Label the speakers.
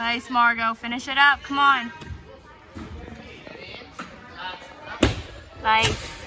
Speaker 1: Nice, Margot. Finish it up. Come on. Nice.